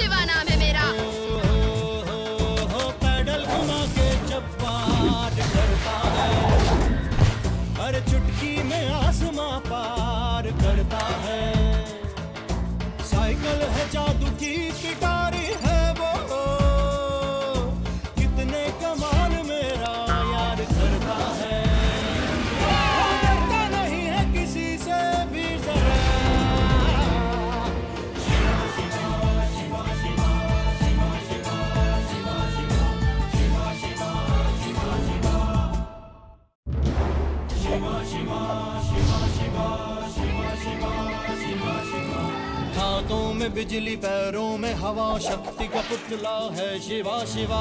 शिवा नाम है मेरा। पैडल घुमा के जब करता है। हर चुटकी में आसमां पार करता है। साइकिल है जादू की हाथों में बिजली पैरों में हवा शक्ति का पुतला है शिवा शिवा।